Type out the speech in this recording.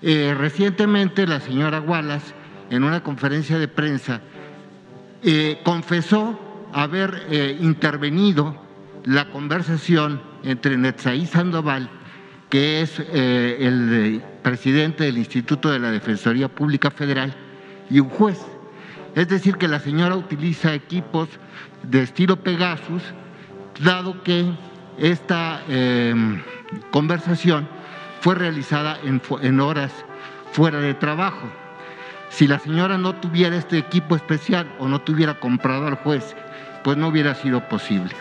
Eh, recientemente la señora Wallace, en una conferencia de prensa, eh, confesó haber eh, intervenido la conversación entre Netzaí Sandoval, que es el presidente del Instituto de la Defensoría Pública Federal, y un juez. Es decir, que la señora utiliza equipos de estilo Pegasus, dado que esta conversación fue realizada en, horas fuera de trabajo. Si la señora no tuviera este equipo especial o no tuviera comprado al juez, pues no hubiera sido posible.